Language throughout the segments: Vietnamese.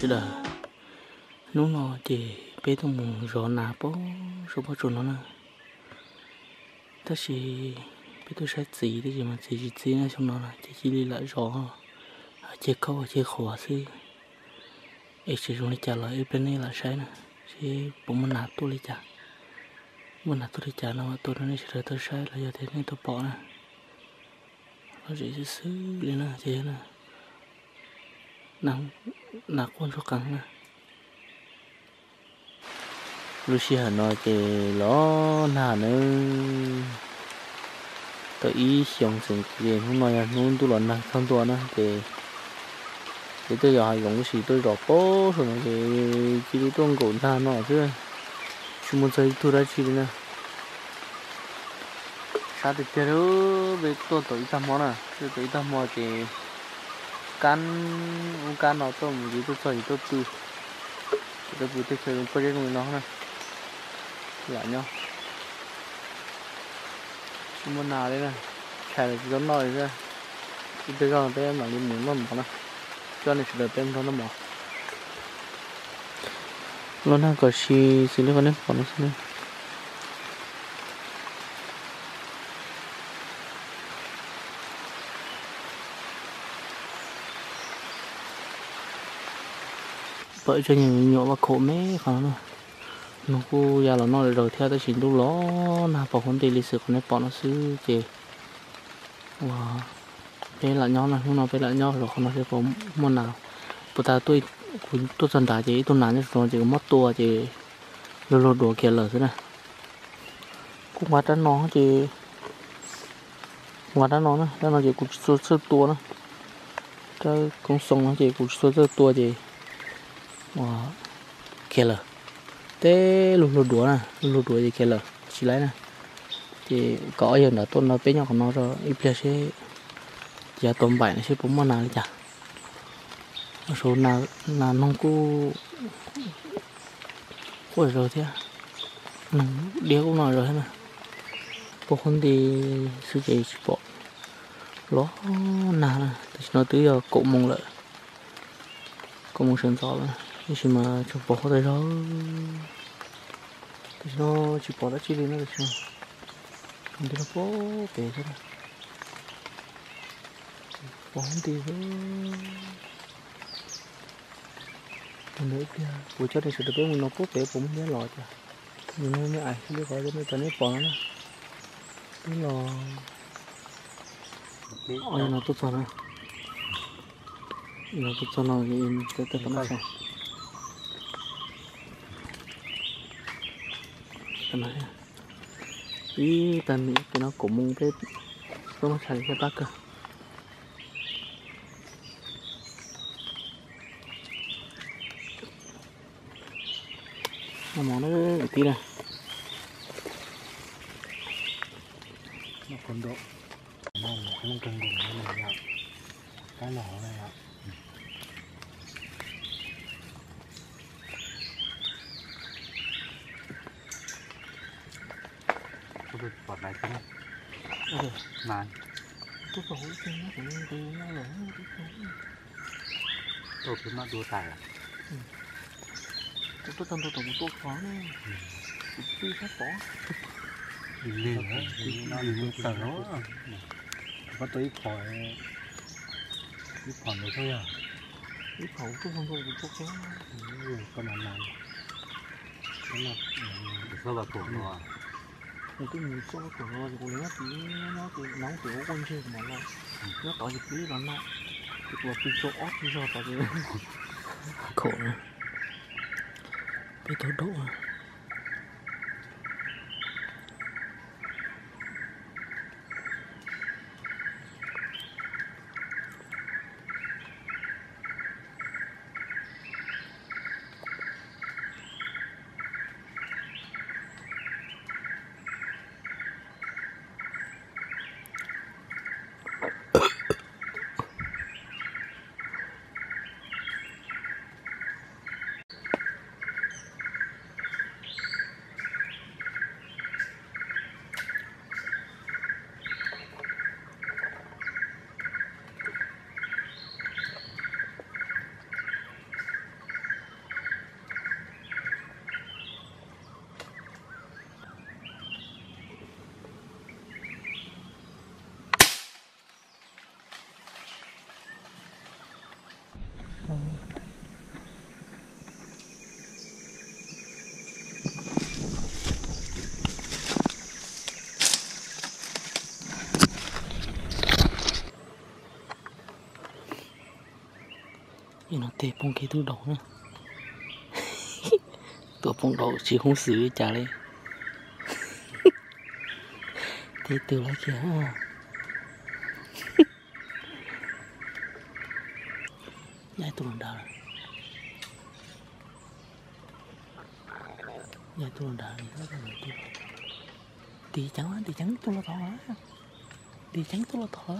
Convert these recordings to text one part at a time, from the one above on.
sẽ đợi nó thì bé tông mù rõ nà bó, số bó trốn nó nè? Ta chỉ bé tôi sẽ chỉ đi mà chỉ chỉ chỉ này trong nó là chỉ chỉ đi lại rõ chỉ câu chỉ khổ xí. Ấy chỉ dùng để trả lời bên này là sai nè. Chỉ bụng mình nạt tôi đi trả mình nạt tôi đi trả nó mà tôi nó sẽ tôi sai là giờ thế này tôi bỏ nè. Nó chỉ xử lên nè chỉ nè. Nặng nặng quân cho cắn nè. Lucia nói cái nó là nữa tôi ý xong sinh gì hôm nay là luôn tôi lần nào không tôi nữa cái thì tôi giờ dùng cũng chỉ tôi rõ bố rồi cái chỉ đi tuân cổ ra nó chứ. Chúng muốn chơi tôi ra chỉ nữa sao thì thế đó về tôi tới thăm món à tôi tới thăm món thì can can nó tôi một gì tôi chơi tôi tư tôi vừa tôi chơi một cái nó này. Lại à nhau. Muốn nào đấy này? Xài được giống nồi ra. Tôi giờ bé mà đi muốn nó mỏ nè cho nên sẽ được thôi nó bỏ. Luôn ha có xì xì nước con nước còn nó xí vợ cho nhiều nhỏ và khổ mé còn nó nó cô già là nó rồi, theo tới trình đúng ló nào bảo con đi lịch sử con nó bỏ nó xứ chị wow. Bé là nhau này hôm nó bé lại nhau rồi không nó sẽ có món nào. Bữa ta tôi tôi dần đã chị tôi nản rồi chỉ có mất tua chị lô lô đùa kia lở thế này. Cũng quá đã nó chị quá đã nó nữa. Đã nó chị cũng số sơ tua nữa. Cái cũng sống nó chị cũng số sơ tua chị wow kia lở thế lụt lụt đũa nè lụt đũa gì kia lờ chỉ lấy nè. Thì có giờ nữa tôi nó bé nhỏ của nó rồi ít giờ sẽ giờ tôm bảy nó sẽ bốn mươi nào chả. Số nào là nông cu ôi rồi thế ừ, đĩa cũng nói rồi mà bộ con thì sư chị bỏ ló nào nó tới giờ cụ mong lợi cụ mong sơn gió rồi nhưng mà chụp bỏ đây đó thì nó chỉ bỏ ra chỉ lên nó được chưa không thì nó bỏ bể thế này bỏ không thì nó còn nữa kia buổi cho thì sự được nó bỏ bể cũng nhớ lọt chứ nhưng nó mới ai không biết gọi cho nó cho nó bỏ nó nó lò ôi nó tốt rồi nó tốt nó thì tới tới nó xong tầm này à? ý tầm ý thì nó cũng mong cái nó xài cái bác cơ. Nó món nó tí này nó còn độ. Mong cái mong cần cùng nó này cái nỏ này ạ. Được bỏ lại cái này mà tôi có hối xin nó cũng đi nó là tôi cứ mà đua tài à tôi tôi tâm tôi tổng tôi khó đấy tôi phát bỏ đi lên nó đi tờ đó có tôi ít khỏi ít khỏi được thôi à ít khẩu tôi không thôi tôi khó con nào nào cái là sao là cổ nó một cái mùi xô của nó thì nó thì nó thì nóng kiểu có quân chơi mà nó nó tỏ dịch lý nó nó thì cũng bị chỗ ớt đi rồi tỏ dịch khổ này bị thấu độ à? Nó tê bông kia từ đầu nữa. Tụi bông đầu chỉ không xử trả lên thế từ lại kia à. Nhai lần đầu, rồi Nhai lần đầu, thì nó là trắng thì trắng tụi nó thỏ thì trắng tụi nó thỏ.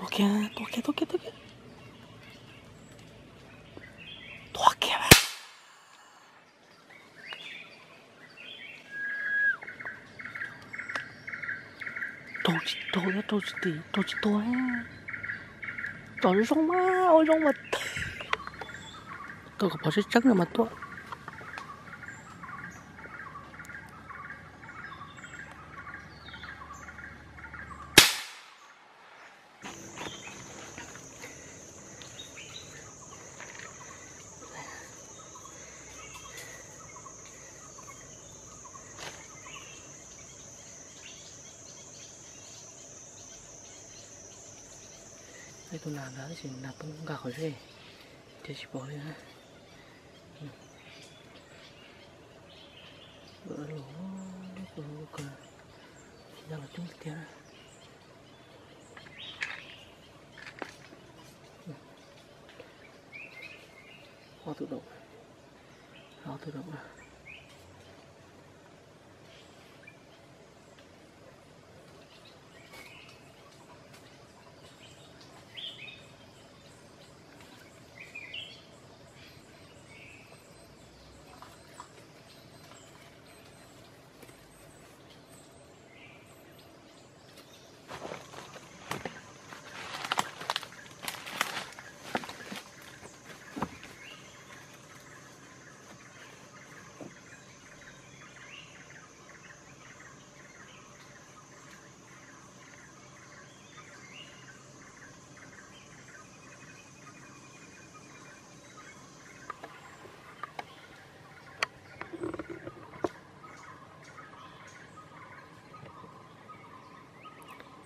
Á Tô kìa, tô kìa, tô kìa, tô kìa Tô kìa bà Tô chỉ tô á, tô chỉ tì, tô chỉ tô á Trời rong má, ôi rong mà Tôi có bỏ sẽ trắng làm đó thì nạp tung gà khỏi rễ thì chỉ bỏ ra bữa ừ. lỗ bữa lỗ cần ra là chúng tiền ừ. hoa tự động. Hoa tự động à.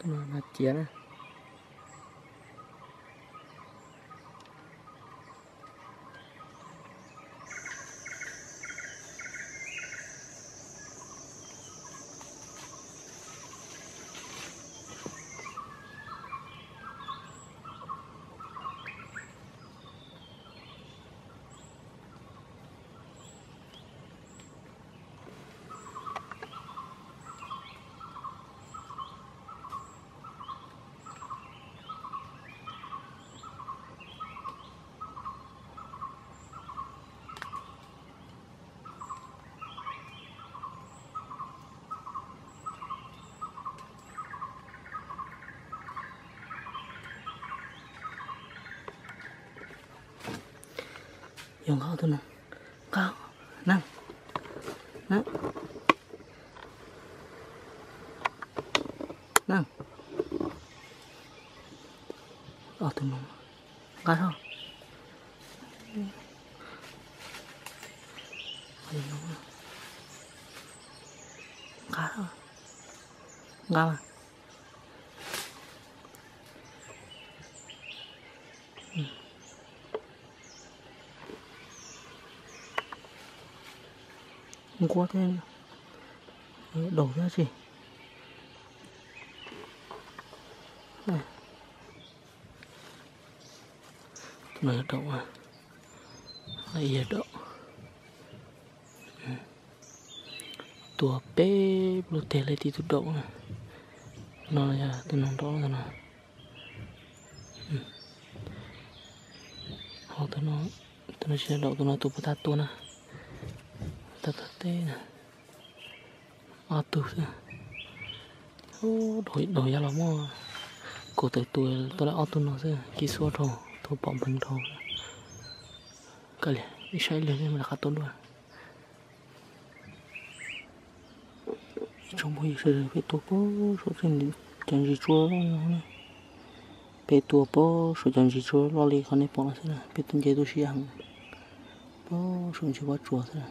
Nó là chiến dùng khó thôi nè. Cao nè. Nè. Nè. Ờ, Ở thôi nè. Cao thôi cao thôi cao à không có thêm đổ ra gì này. Này, đậu à. Hay giờ đó tua pe lu tè lấy tí tụt đậu nè nó là tụi nó đó rồi nè họ tụi nó tụi nó sẽ đậu, tụi nó tụi bát tua nè ta ta tê nè à tụi ô đổi đổi ra lắm mà cổ tới tuổi tôi đã ở tụi nó rồi kỹ số thôi tôi bỏ bằng thôi cái này đi sai lên mà là khá tốt luôn trong buổi sự về tua bó số tiền chẳng gì chua lo nhau số chẳng gì chua lo li khăn này bỏ nó thế nào về tuân chế tôi xí hàng bó số chỉ bắt chua thế nào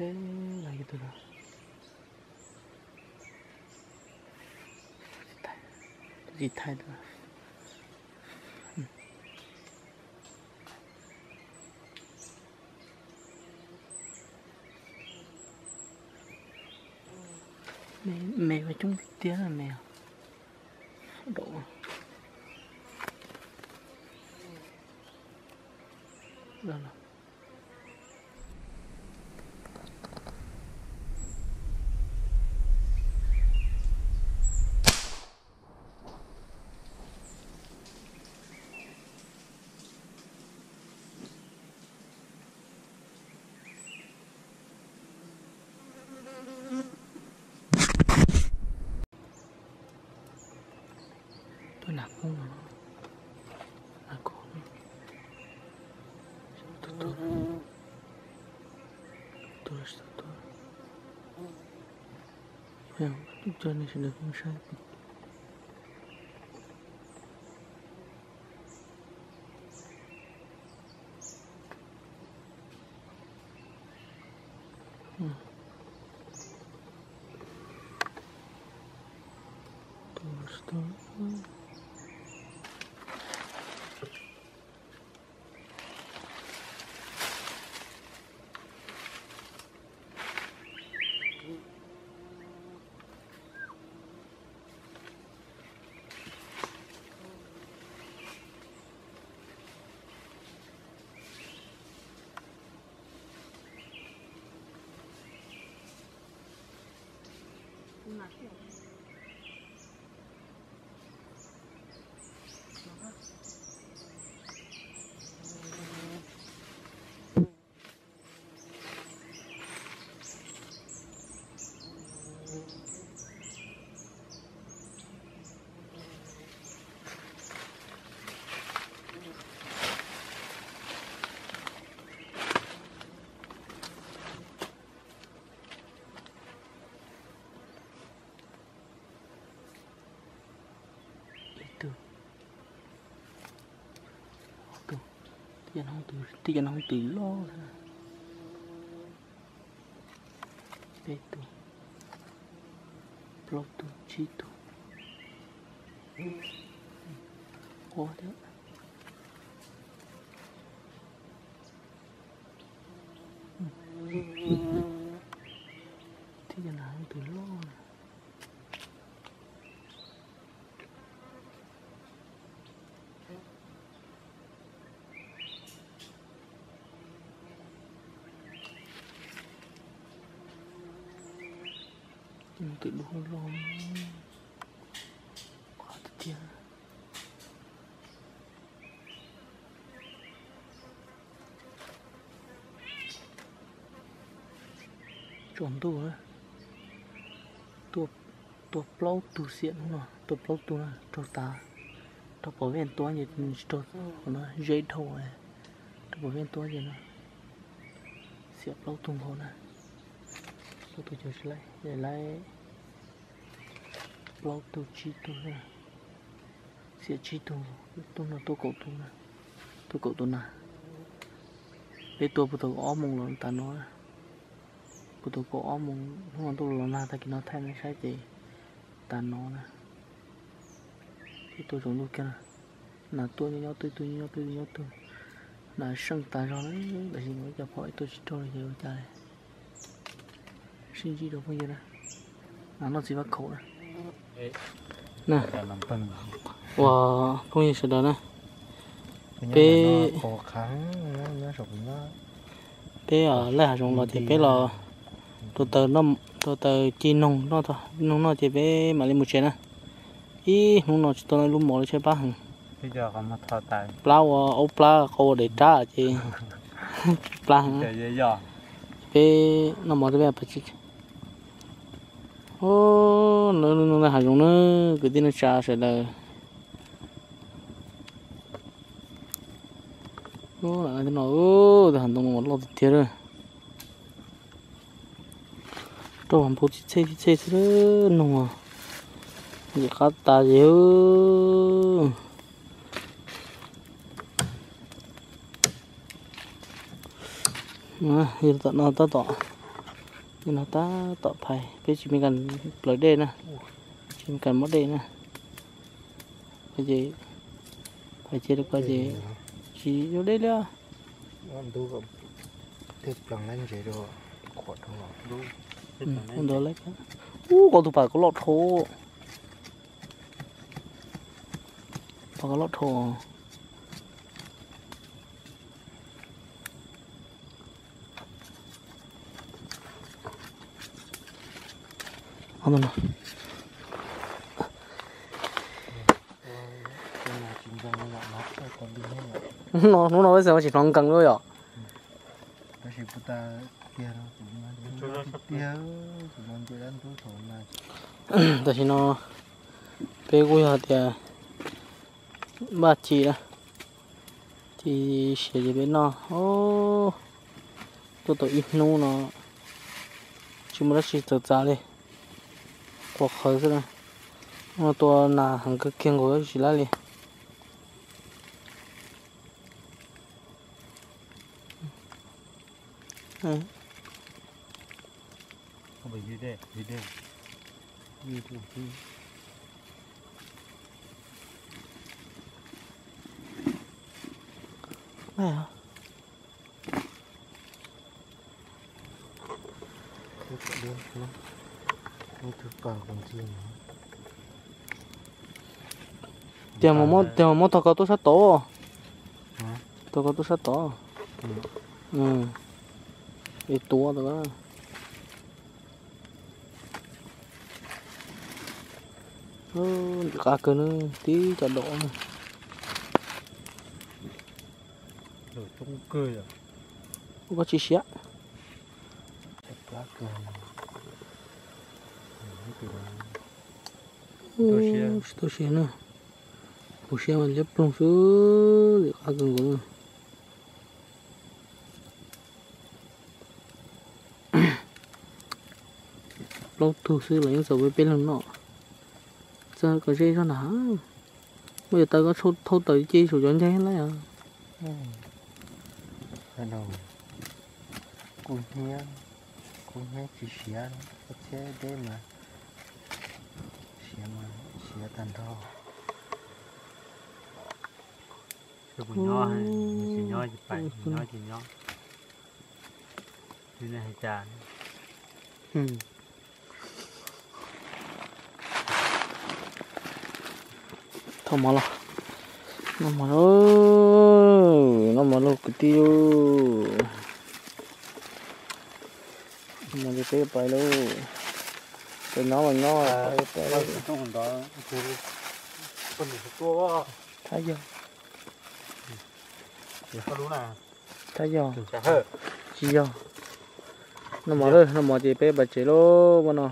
thế là gitu lah gì thay đó mẹ mèo và chúng tiếng là mèo độ rồi rồi tôi nạp không mà là cổ tôi tôi tôi tôi tôi Yang tujuan ini Not. Tiền không từ tiền không từ lo bê tu block tu chi tu quá đấy thì giờ nào từ lo nhưng tự luôn Untuk dihulung Kau dia Chuẩn tu rồi Tua Tua plau tu diện không nào? Tua plau tu là trâu tá Trâu bảo vệ tua như trâu Nó dây thâu này Trâu bảo vệ tua gì nó Xịa plau tung hồ này plau tu chơi lại để lại. Lâu tu chi tu nè sẽ chi tu tu nó tu cậu tu nè, tu cậu tu nè để tu bắt đầu ôm mông luôn ta nói. Đầu tôi có mong không tôi lo na ta kia nó thay nó sai gì ta nó nè. Thì tôi chống lúc kia nè. Là tôi như nhau tôi tôi như nhau tôi như nhau tôi. Là sân ta rồi đấy là gì mới cho hỏi tôi chỉ cho là gì nhiêu nè là nó chỉ bắt khổ nè. Nè là làm phân. Wow không như sự đó nè. Cái Bé- nó bé ở lại rồng là thì bé là tôi tờ nó tôi tờ chi nông nó thôi. Nông nó chỉ bé mà lên một chuyện ý nông nó tôi nói lúc mỏ chơi ba hàng bây giờ còn một thọ tài. Plau ô pla câu để trả chị pla hàng để dễ dò. Bé nó mỏ tới bé phải ô nó nó nó hà rồng nó cứ tin nó trả sẽ là ô là cái nó ô thằng tông một lót thiệt rồi đâu làm bố chị chơi chị chơi thế đó nông à gì khát ta gì ơ mà giờ tao nó ta tỏ giờ nó ta tỏ phải. Cái chỉ mình cần lời đê nè. Mình cần mất đê nè. Cái gì phải chơi được cái gì chỉ vô đây nữa làm đủ gặp tiếp bằng lên chế độ khó đâu đủ không được lấy cái u còn tụi bà có lọt thô bà có lọt thô không được cái này chính ra nó lạ lắm còn đi hết nó nó nói sao chỉ thằng cần thôi à cái gì của ta kia nó cũng nó kia chỉ muốn chơi ăn thuốc thổi mà 다시 너 빼고야 돼. 맞지? thì sẽ gì bên nó ô tôi tôi ít nô nó chỉ muốn chỉ tự ra đi quá khó rồi nó tôi là hàng cái kiêng của chỉ là ừ. không phải gì đây gì đây gì gì này hả cái cái đơn nó nó thực vào còn gì nữa tiền mà mua tiền mà mua tao có tôi sát tổ Hả? tao có tôi sát tổ Ừ. tua tao có. Ừ cả cơ nữa tí cho độ nữa. rồi trong cười à? Có chi xé quá cười tôi xé. tôi xé nữa tôi xé mà lép trong lâu thu sư lấy dầu với bên lần nọ giờ có dây cho nào bây giờ ta có thâu thâu tới chi sử dụng chơi đấy à cái đầu cũng nhé cũng nhé chỉ xía có chế để mà xía tàn thao cái bùn nho hay chỉ nho chỉ phải nho chỉ nho như này hay trà ừ. Thọ mà lo nó mà ơi nó mà lo cái tiêu nó mà cái bay luôn cái nó mà nó con được to thấy chưa? Là thấy chưa? Chi chưa? Nó mà ơi nó mà chỉ bay bay chế luôn mà nó